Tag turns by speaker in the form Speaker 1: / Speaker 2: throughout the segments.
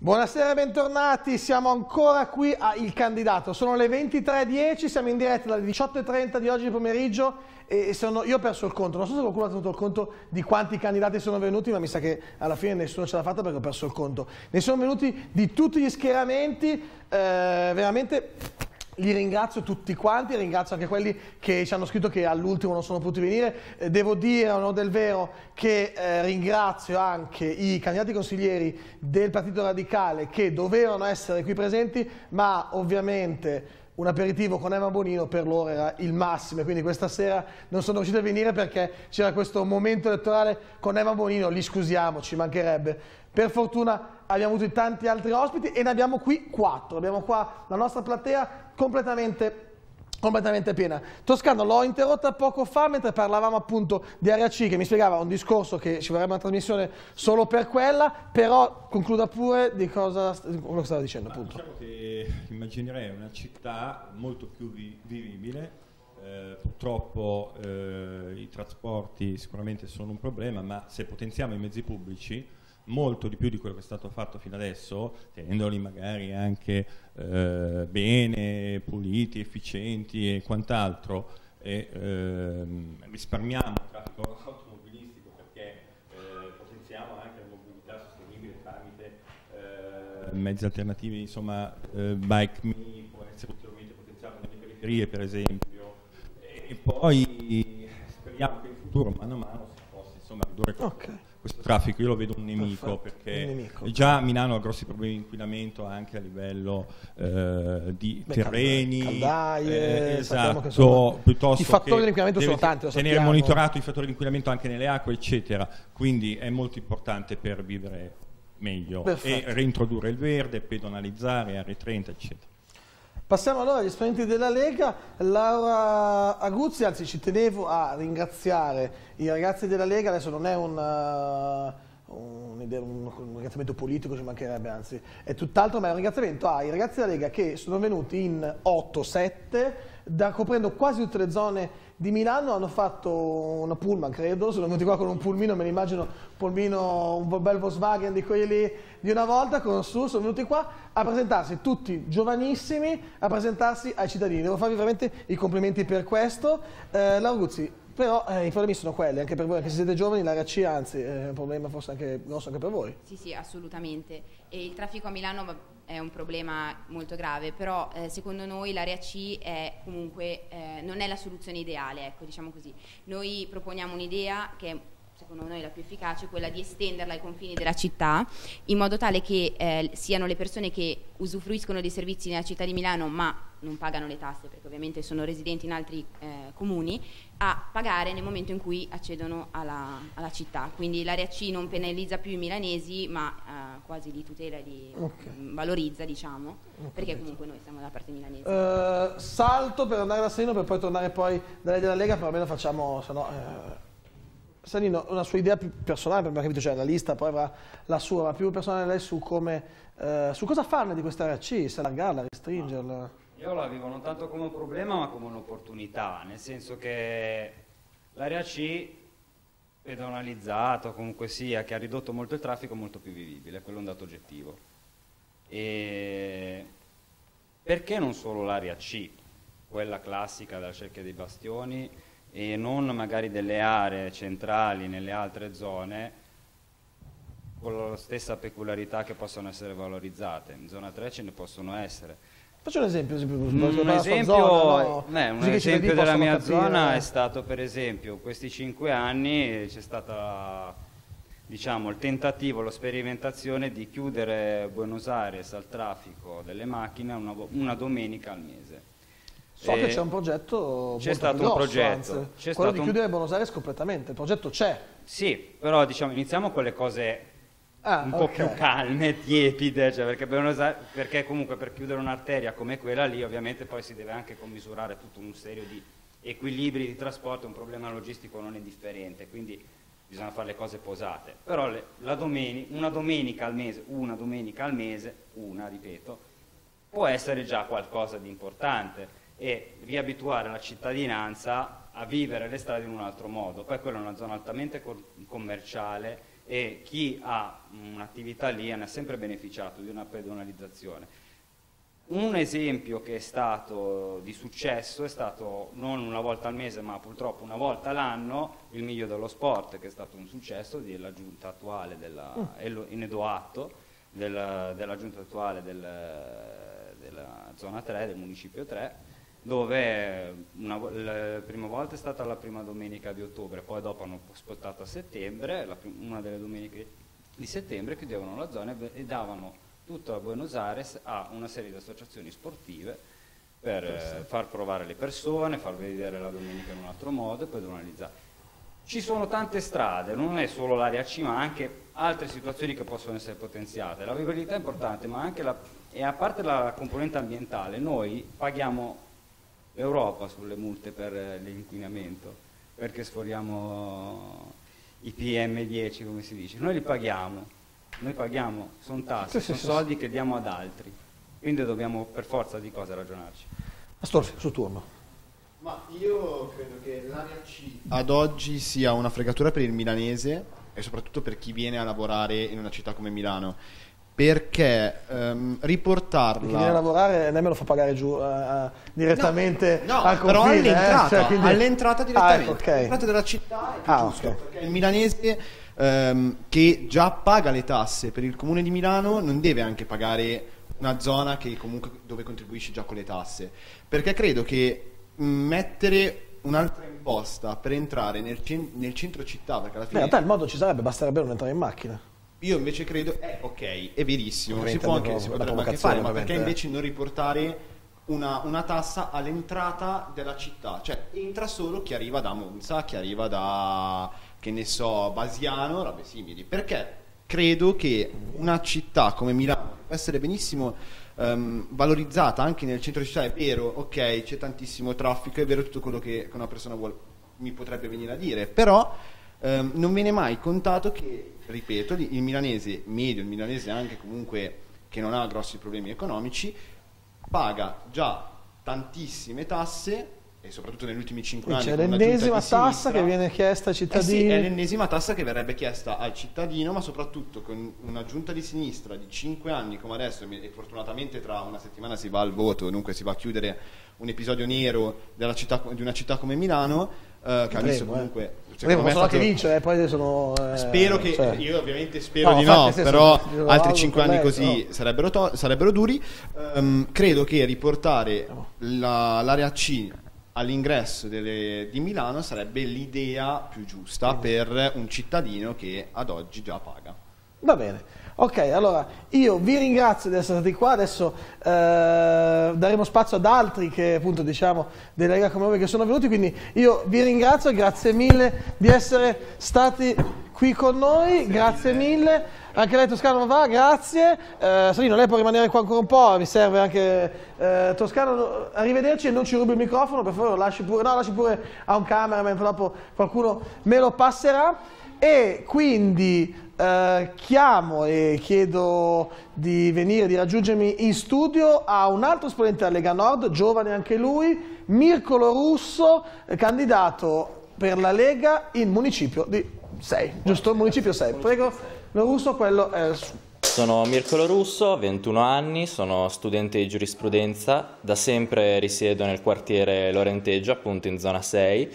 Speaker 1: Buonasera, bentornati, siamo ancora qui a Il Candidato, sono le 23.10, siamo in diretta dalle 18.30 di oggi pomeriggio e sono, io ho perso il conto, non so se qualcuno ha tenuto il conto di quanti candidati sono venuti, ma mi sa che alla fine nessuno ce l'ha fatta perché ho perso il conto. Ne sono venuti di tutti gli schieramenti, eh, veramente li ringrazio tutti quanti, ringrazio anche quelli che ci hanno scritto che all'ultimo non sono potuti venire. Eh, devo dire, onore del vero, che eh, ringrazio anche i candidati consiglieri del Partito Radicale che dovevano essere qui presenti, ma ovviamente un aperitivo con Emma Bonino per loro era il massimo, quindi questa sera non sono riuscito a venire perché c'era questo momento elettorale con Emma Bonino, li scusiamo, ci mancherebbe. Per fortuna abbiamo avuto tanti altri ospiti e ne abbiamo qui quattro, abbiamo qua la nostra platea completamente completamente piena. Toscano l'ho interrotta poco fa mentre parlavamo appunto di Area C che mi spiegava un discorso che ci vorrebbe una trasmissione solo per quella, però concluda pure di cosa quello che stava dicendo appunto.
Speaker 2: Diciamo che immaginerei una città molto più vi vivibile, eh, purtroppo eh, i trasporti sicuramente sono un problema, ma se potenziamo i mezzi pubblici molto di più di quello che è stato fatto fino adesso, tenendoli magari anche eh, bene, puliti, efficienti e quant'altro, e ehm, risparmiamo il traffico automobilistico perché eh, potenziamo anche la mobilità sostenibile tramite eh, mezzi alternativi, insomma eh, bike me può essere ulteriormente potenziato nelle periferie per esempio, e poi speriamo che in futuro mano a mano si possa insomma ridurre okay questo traffico, io lo vedo un nemico Perfetto, perché un nemico. già Milano ha grossi problemi di inquinamento anche a livello eh, di Beh, terreni,
Speaker 1: caldaie,
Speaker 2: eh, esatto, sono, piuttosto
Speaker 1: i fattori di inquinamento sono tanti,
Speaker 2: tenere monitorato i fattori di inquinamento anche nelle acque, eccetera. Quindi è molto importante per vivere meglio Perfetto. e reintrodurre il verde, pedonalizzare, aree 30, eccetera.
Speaker 1: Passiamo allora agli esponenti della Lega. Laura Aguzzi, anzi ci tenevo a ringraziare i ragazzi della Lega, adesso non è un, uh, un, un, un ringraziamento politico, ci mancherebbe, anzi è tutt'altro, ma è un ringraziamento ai ragazzi della Lega che sono venuti in 8-7, coprendo quasi tutte le zone di Milano hanno fatto una pullman, credo, sono venuti qua con un pulmino, me ne immagino pulmino, un bel Volkswagen di quelli di una volta, con su, sono venuti qua a presentarsi tutti giovanissimi, a presentarsi ai cittadini. Devo farvi veramente i complimenti per questo. Eh, Laura Guzzi, però eh, i problemi sono quelli, anche per voi, anche se siete giovani, l'area C anzi è un problema forse anche grosso anche per voi.
Speaker 3: Sì, sì, assolutamente. E il traffico a Milano è un problema molto grave, però eh, secondo noi l'area C è comunque, eh, non è la soluzione ideale, ecco, diciamo così. Noi proponiamo un'idea che è secondo noi la più efficace, quella di estenderla ai confini della città, in modo tale che eh, siano le persone che usufruiscono dei servizi nella città di Milano ma non pagano le tasse perché ovviamente sono residenti in altri eh, comuni, a pagare nel momento in cui accedono alla, alla, città. Quindi l'area C non penalizza più i milanesi ma eh, quasi li tutela e li okay. valorizza, diciamo, okay. perché comunque noi siamo dalla parte milanese.
Speaker 1: Uh, salto per andare da Seno per poi tornare poi da della Lega, però almeno facciamo... Se no, eh Salino, una sua idea più personale, per me capito, cioè la lista poi avrà la sua, ma più personale lei su come, eh, su cosa farne di questa area C, se allargarla, restringerla?
Speaker 4: Io la vivo non tanto come un problema ma come un'opportunità, nel senso che l'area C pedonalizzata, comunque sia, che ha ridotto molto il traffico, è molto più vivibile, quello è un dato oggettivo. E perché non solo l'area C, quella classica della cerchia dei bastioni, e non magari delle aree centrali nelle altre zone con la stessa peculiarità che possono essere valorizzate. In zona 3 ce ne possono essere.
Speaker 1: Faccio un esempio.
Speaker 4: Un, un esempio, zona, no? eh, un esempio della mia capire. zona è stato per esempio questi cinque anni c'è stata diciamo, il tentativo, la sperimentazione di chiudere Buenos Aires al traffico delle macchine una, una domenica al mese.
Speaker 1: So che c'è un progetto
Speaker 4: C'è stato grosso, un progetto.
Speaker 1: Anzi, quello di chiudere un... Buenos Aires completamente, il progetto c'è.
Speaker 4: Sì, però diciamo, iniziamo con le cose ah, un okay. po' più calme, tiepide, cioè perché, Aires, perché, comunque per chiudere un'arteria come quella lì ovviamente poi si deve anche commisurare tutto un serio di equilibri di trasporto, un problema logistico non indifferente, quindi bisogna fare le cose posate. Però le, domenica, una domenica al mese, una domenica al mese, una ripeto, può essere già qualcosa di importante e riabituare la cittadinanza a vivere le strade in un altro modo. Poi quella è una zona altamente commerciale e chi ha un'attività lì ne ha sempre beneficiato di una pedonalizzazione. Un esempio che è stato di successo è stato non una volta al mese ma purtroppo una volta l'anno il Miglio dello Sport che è stato un successo della giunta attuale della, mm. in Edoatto della, della giunta attuale del, della zona 3 del municipio 3 dove una, la prima volta è stata la prima domenica di ottobre, poi dopo hanno spostato a settembre, la, una delle domeniche di settembre chiudevano la zona e, davano tutta Buenos Aires a una serie di associazioni sportive per eh, far provare le persone, far vedere la domenica in un altro modo e poi donalizzare. Ci sono tante strade, non è solo l'area C, ma anche altre situazioni che possono essere potenziate. La viabilità è importante, ma anche la, e a parte la componente ambientale, noi paghiamo l'Europa sulle multe per eh, l'inquinamento, perché sforiamo i PM10 come si dice, noi li paghiamo, noi paghiamo, sono tasse, sono soldi che diamo ad altri, quindi dobbiamo per forza di cose ragionarci.
Speaker 1: Astorfi, su turno.
Speaker 5: Ma io credo che l'area C ad oggi sia una fregatura per il milanese e soprattutto per chi viene a lavorare in una città come Milano perché um, riportarla
Speaker 1: chi viene a lavorare nemmeno fa pagare giù uh, direttamente
Speaker 5: no, no,
Speaker 1: al
Speaker 5: confine,
Speaker 1: però
Speaker 5: all'entrata,
Speaker 1: eh? cioè, quindi...
Speaker 5: all'entrata direttamente ah, ecco, okay. all'entrata della città è ah, giusto, okay. perché il milanese um, che già paga le tasse per il comune di Milano non deve anche pagare una zona che comunque dove contribuisce già con le tasse perché credo che mettere un'altra imposta per entrare nel, nel centro città perché alla fine
Speaker 1: Beh, in realtà il modo ci sarebbe basterebbe non entrare in macchina
Speaker 5: io invece credo, eh, ok, è verissimo, si può anche, si potrebbe anche fare, ma perché invece non riportare una, una, tassa all'entrata della città? Cioè, entra solo chi arriva da Monza, chi arriva da, che ne so, Basiano, robe simili. Perché credo che una città come Milano può essere benissimo um, valorizzata anche nel centro città, è vero, ok, c'è tantissimo traffico, è vero tutto quello che, che una persona vuole, mi potrebbe venire a dire, però um, non viene mai contato che ripeto, il milanese medio, il milanese anche comunque che non ha grossi problemi economici, paga già tantissime tasse e soprattutto negli ultimi 5 anni.
Speaker 1: C'è l'ennesima tassa che viene chiesta ai cittadini.
Speaker 5: Eh sì, è l'ennesima tassa che verrebbe chiesta al cittadino, ma soprattutto con una giunta di sinistra di 5 anni come adesso, e fortunatamente tra una settimana si va al voto, dunque si va a chiudere un episodio nero città, di una città come Milano, che ha visto eh. comunque... Eh
Speaker 1: Secondo me fatto... che vince, eh, poi sono...
Speaker 5: Eh, spero che, cioè... io ovviamente spero no, di no, però altri 5 anni così no. sarebbero, to- sarebbero, duri. Um, credo che riportare la, l'area C all'ingresso delle, di Milano sarebbe l'idea più giusta per un cittadino che ad oggi già paga.
Speaker 1: Va bene. Ok, allora io vi ringrazio di essere stati qua, adesso eh, daremo spazio ad altri che appunto diciamo della Lega come voi che sono venuti, quindi io vi ringrazio, grazie mille di essere stati qui con noi, grazie, grazie mille. Anche lei Toscano va, grazie. Eh, Salino, lei può rimanere qua ancora un po', mi serve anche eh, Toscano. Arrivederci e non ci rubi il microfono, per favore, lasci pure, no, lasci pure a un cameraman, dopo qualcuno me lo passerà. E quindi eh, chiamo e chiedo di venire, di raggiungermi in studio a un altro esponente della Lega Nord, giovane anche lui, Mircolo Russo, candidato per la Lega in municipio di 6, giusto? Municipio 6. Prego, lo Russo, quello è...
Speaker 6: Sono Mircolo Russo, 21 anni, sono studente di giurisprudenza, da sempre risiedo nel quartiere Lorenteggio, appunto in zona 6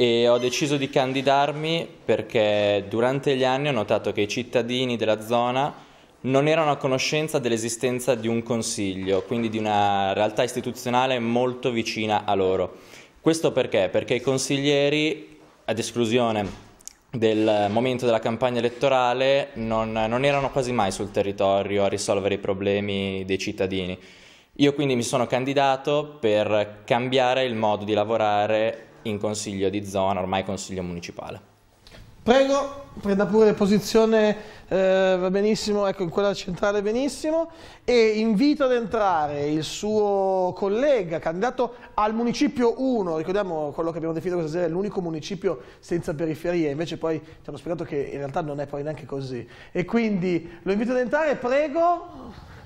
Speaker 6: e ho deciso di candidarmi perché durante gli anni ho notato che i cittadini della zona non erano a conoscenza dell'esistenza di un consiglio, quindi di una realtà istituzionale molto vicina a loro. Questo perché? Perché i consiglieri, ad esclusione del momento della campagna elettorale, non, non erano quasi mai sul territorio a risolvere i problemi dei cittadini. Io quindi mi sono candidato per cambiare il modo di lavorare in consiglio di zona, ormai consiglio municipale.
Speaker 1: Prego, prenda pure posizione, eh, va benissimo, ecco in quella centrale benissimo e invito ad entrare il suo collega, candidato al municipio 1, ricordiamo quello che abbiamo definito questa sera, l'unico municipio senza periferie, invece poi ci hanno spiegato che in realtà non è poi neanche così. E quindi lo invito ad entrare, prego.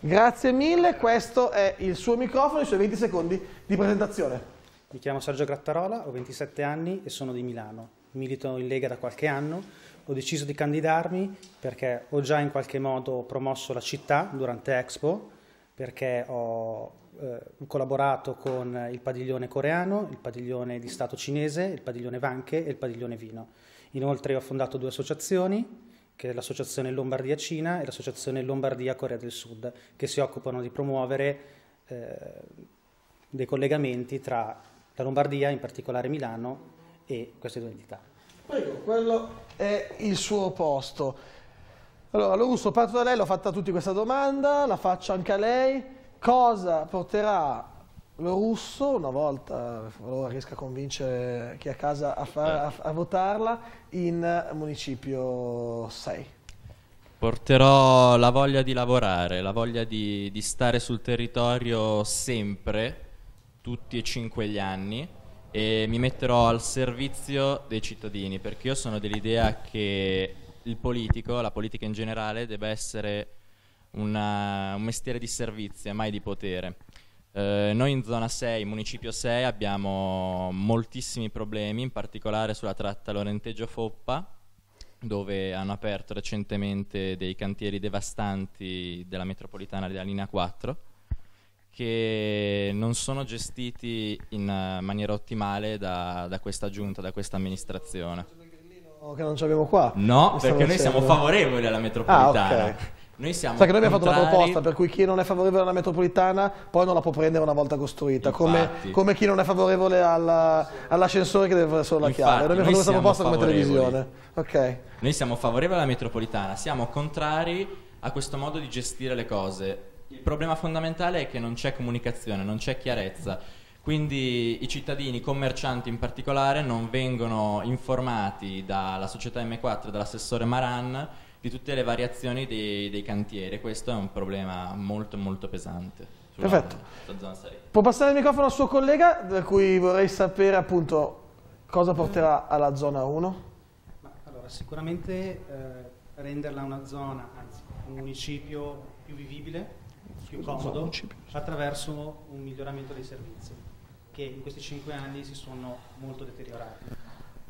Speaker 1: Grazie mille, questo è il suo microfono, i suoi 20 secondi di presentazione.
Speaker 7: Mi chiamo Sergio Grattarola, ho 27 anni e sono di Milano. Milito in Lega da qualche anno, ho deciso di candidarmi perché ho già in qualche modo promosso la città durante Expo, perché ho eh, collaborato con il padiglione coreano, il padiglione di Stato cinese, il padiglione Vanche e il padiglione Vino. Inoltre ho fondato due associazioni, che è l'associazione Lombardia Cina e l'associazione Lombardia Corea del Sud, che si occupano di promuovere eh, dei collegamenti tra la Lombardia, in particolare Milano, e queste due entità.
Speaker 1: Prego, quello è il suo posto. Allora, Lorusso, parto da lei, l'ho fatta a tutti questa domanda, la faccio anche a lei. Cosa porterà lo russo, una volta allora riesca a convincere chi è a casa a, far, a, a votarla, in municipio 6.
Speaker 6: Porterò la voglia di lavorare, la voglia di, di stare sul territorio sempre, tutti e cinque gli anni, e mi metterò al servizio dei cittadini, perché io sono dell'idea che il politico, la politica in generale, deve essere una, un mestiere di servizio e mai di potere. Eh, noi in zona 6, municipio 6, abbiamo moltissimi problemi, in particolare sulla tratta Lorenteggio-Foppa, dove hanno aperto recentemente dei cantieri devastanti della metropolitana della linea 4 che non sono gestiti in maniera ottimale da, da questa giunta, da questa amministrazione.
Speaker 1: Che non ci abbiamo qua.
Speaker 6: No, perché noi siamo favorevoli alla metropolitana. Ah, okay.
Speaker 1: Noi siamo Sai che noi abbiamo fatto una proposta per cui chi non è favorevole alla metropolitana poi non la può prendere una volta costruita, come, come, chi non è favorevole alla, all'ascensore che deve fare solo la Infatti, chiave. Noi abbiamo fatto questa proposta come televisione. Okay.
Speaker 6: Noi siamo favorevoli alla metropolitana, siamo contrari a questo modo di gestire le cose. Il problema fondamentale è che non c'è comunicazione, non c'è chiarezza. Quindi i cittadini, i commercianti in particolare, non vengono informati dalla società M4 e dall'assessore Maran di tutte le variazioni dei, dei cantieri. Questo è un problema molto molto pesante.
Speaker 1: Perfetto. Può passare il microfono al suo collega, da cui vorrei sapere appunto cosa porterà alla zona 1?
Speaker 7: Ma, allora, sicuramente eh, renderla una zona, anzi un municipio più vivibile, più comodo, attraverso un miglioramento dei servizi, che in questi cinque anni si sono molto deteriorati.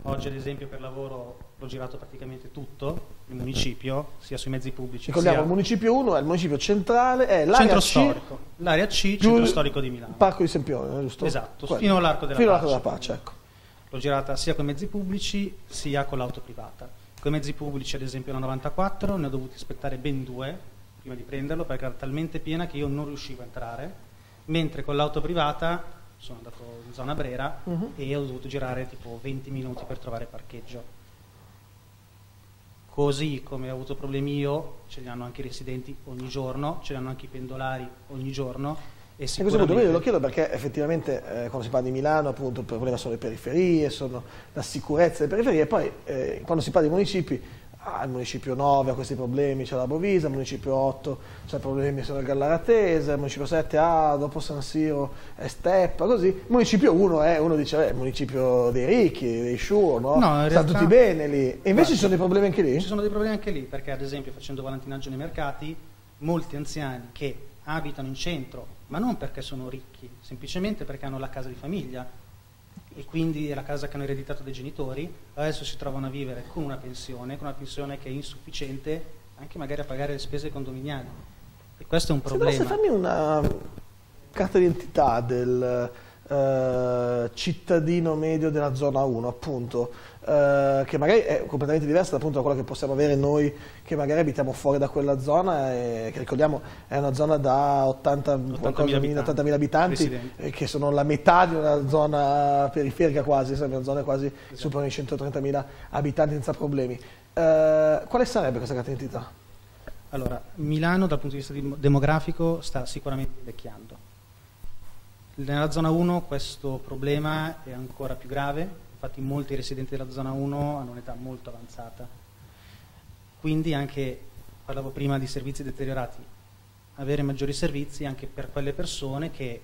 Speaker 7: Oggi ad esempio per lavoro l'ho girato praticamente tutto, il municipio, sia sui mezzi pubblici.
Speaker 1: Ricordiamo,
Speaker 7: sia...
Speaker 1: il municipio 1 è il municipio centrale, è l'area
Speaker 7: centro C, storico. L'area C, centro storico di Milano.
Speaker 1: Parco di Sempione, giusto?
Speaker 7: Esatto, Quello. fino all'arco della
Speaker 1: fino
Speaker 7: pace.
Speaker 1: Fino all'arco della pace, ecco.
Speaker 7: L'ho girata sia con i mezzi pubblici sia con l'auto privata. Con i mezzi pubblici, ad esempio, la 94, ne ho dovuti aspettare ben due prima di prenderlo perché era talmente piena che io non riuscivo a entrare, mentre con l'auto privata sono andato in zona Brera uh-huh. e ho dovuto girare tipo 20 minuti per trovare parcheggio. Così come ho avuto problemi io, ce li hanno anche i residenti ogni giorno, ce li hanno anche i pendolari ogni giorno.
Speaker 1: E sicuramente... questo lo chiedo perché effettivamente eh, quando si parla di Milano appunto il problema sono le periferie, sono la sicurezza delle periferie e poi eh, quando si parla di municipi Ah, il municipio 9 ha questi problemi, c'è la Bovisa, il municipio 8 c'è problemi sulla Gallaratese, il municipio 7 ha, ah, dopo San Siro è Steppa, così. Il municipio 1 è, uno dice, è il municipio dei ricchi, dei sciur, no? no Stanno tutti bene lì. E invece ci sono dei problemi anche lì?
Speaker 7: Ci sono dei problemi anche lì, perché ad esempio facendo valentinaggio nei mercati, molti anziani che abitano in centro, ma non perché sono ricchi, semplicemente perché hanno la casa di famiglia, e quindi la casa che hanno ereditato dai genitori, adesso si trovano a vivere con una pensione, con una pensione che è insufficiente anche magari a pagare le spese condominiali. E questo è un problema. Se
Speaker 1: fammi una carta d'identità del uh, cittadino medio della zona 1, appunto eh, che magari è completamente diversa appunto da quella che possiamo avere noi che magari abitiamo fuori da quella zona e che ricordiamo è una zona da 80, 80.000 abitanti, 80 abitanti eh, che sono la metà di una zona periferica quasi, una zona quasi esatto. superano i 130.000 abitanti senza problemi. Eh, quale sarebbe questa carta d'identità?
Speaker 7: Allora, Milano dal punto di vista demografico sta sicuramente invecchiando. Nella zona 1 questo problema è ancora più grave infatti molti residenti della zona 1 hanno un'età molto avanzata. Quindi anche, parlavo prima di servizi deteriorati, avere maggiori servizi anche per quelle persone che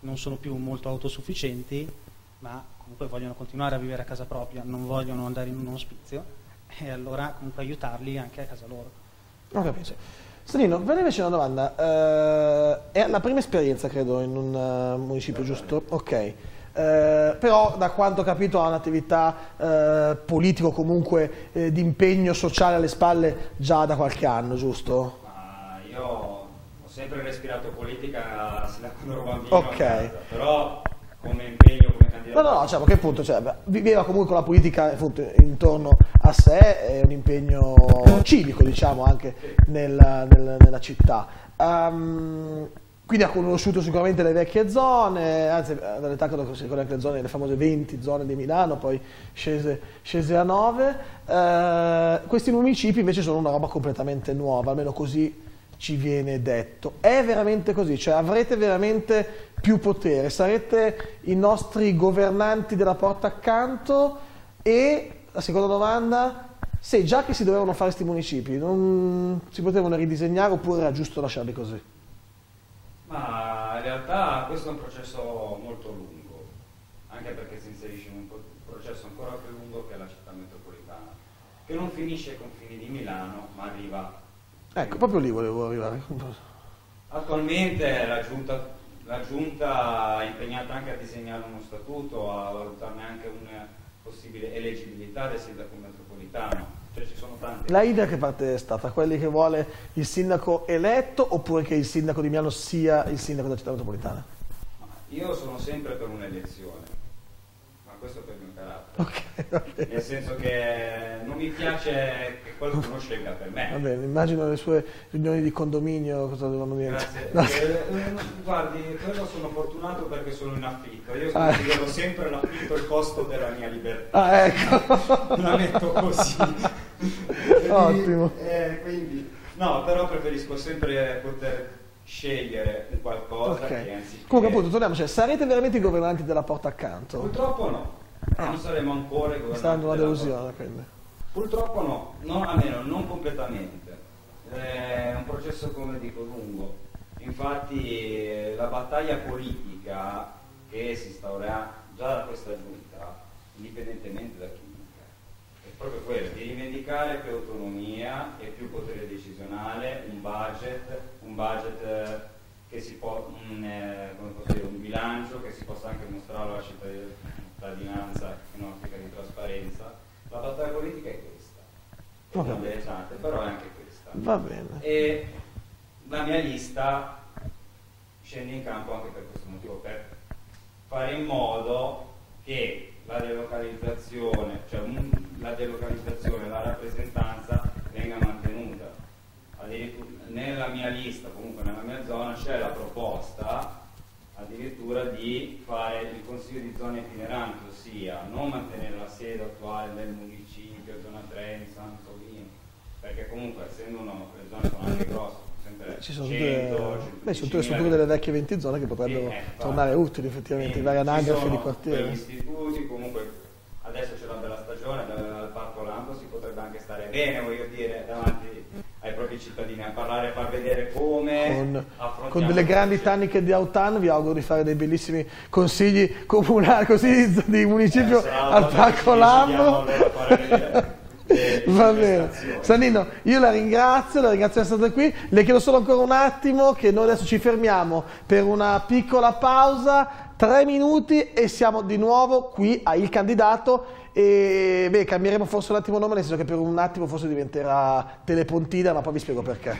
Speaker 7: non sono più molto autosufficienti, ma comunque vogliono continuare a vivere a casa propria, non vogliono andare in un ospizio, e allora comunque aiutarli anche a casa loro.
Speaker 1: Ho capito. Stanino, ve ne invece una domanda. Uh, è la prima esperienza, credo, in un uh, municipio, giusto? Ok. Eh, però da quanto ho capito ha un'attività eh, politico comunque eh, di impegno sociale alle spalle già da qualche anno, giusto?
Speaker 4: Ma io ho sempre respirato politica sin da quando ero bambino,
Speaker 1: ok.
Speaker 4: Casa, però come impegno, come candidato.
Speaker 1: No, no, cioè, a che punto? Cioè, viveva comunque la politica appunto, intorno a sé, è un impegno civico, diciamo, anche nella, nella, nella città. Um, quindi ha conosciuto sicuramente le vecchie zone, anzi dall'età che si ricorda anche le zone, le famose 20 zone di Milano, poi scese, scese a 9. Eh, questi municipi invece sono una roba completamente nuova, almeno così ci viene detto. È veramente così? Cioè avrete veramente più potere? Sarete i nostri governanti della porta accanto? E la seconda domanda, se già che si dovevano fare questi municipi, non si potevano ridisegnare oppure era giusto lasciarli così?
Speaker 4: Ma in realtà questo è un processo molto lungo, anche perché si inserisce in un processo ancora più lungo che è la città metropolitana, che non finisce ai confini di Milano, ma arriva...
Speaker 1: Ecco, proprio lì volevo arrivare.
Speaker 4: Attualmente la giunta, la giunta, è impegnata anche a disegnare uno statuto, a valutarne anche una possibile eleggibilità del sindaco metropolitano cioè, ci sono tanti.
Speaker 1: La idea che parte è stata? Quelli che vuole il sindaco eletto oppure che il sindaco di Milano sia il sindaco della città metropolitana?
Speaker 4: Io sono sempre per un'elezione, ma questo per il mio carattere. Okay, Nel senso che non mi piace che qualcuno scelga per me.
Speaker 1: Va bene, immagino le sue riunioni di condominio cosa devono dire.
Speaker 4: Grazie. No. Eh, guardi, credo sono fortunato perché sono in affitto. Io ah, considero ecco. sempre l'affitto il costo della mia libertà.
Speaker 1: Ah, ecco.
Speaker 4: La metto così.
Speaker 1: Ottimo.
Speaker 4: Eh, quindi, no, però preferisco sempre poter scegliere qualcosa okay. che anziché...
Speaker 1: Comunque appunto, torniamo, cioè, sarete veramente i governanti della porta accanto?
Speaker 4: Purtroppo no, ah. non saremo ancora i governanti
Speaker 1: Sta dando una delusione, quindi.
Speaker 4: Purtroppo no, no, almeno non completamente. È un processo, come dico, lungo. Infatti la battaglia politica che si instaurerà già da questa giunta, indipendentemente da chi proprio quello, di rivendicare più autonomia e più potere decisionale, un budget, un budget eh, che si può, un, eh, dire, un, bilancio che si possa anche mostrare alla cittadinanza in ottica di trasparenza. La battaglia politica è questa, è tante, però è anche questa.
Speaker 1: Va bene.
Speaker 4: E la mia lista scende in campo anche per questo motivo, per fare in modo che la delocalizzazione, delocalizzazione, la rappresentanza venga mantenuta. Nella mia lista, comunque nella mia zona, c'è la proposta addirittura di fare il consiglio di zona itinerante, ossia non mantenere la sede attuale del municipio, zona 3 in San Solino, perché comunque essendo uno, le zone sono anche grosse,
Speaker 1: ci sono 100, tutte, beh, sono tutte strutture delle vecchie 20 zone che potrebbero sì, eh, tornare utili effettivamente, i vari anagrafi di quartiere.
Speaker 4: Gli istituti, comunque adesso c'è la bella stagione, al Parco Lampo si potrebbe anche stare bene, voglio dire, davanti ai propri cittadini a parlare, a far vedere come
Speaker 1: con, con delle grandi tanniche di Autan vi auguro di fare dei bellissimi consigli comunali così di municipio eh, al Parco Lampo Va bene. Sannino, io la ringrazio, la ringrazio di essere stata qui. Le chiedo solo ancora un attimo che noi adesso ci fermiamo per una piccola pausa, tre minuti e siamo di nuovo qui a Il Candidato e beh, cambieremo forse un attimo nome, nel senso che per un attimo forse diventerà Telepontina, ma poi vi spiego perché.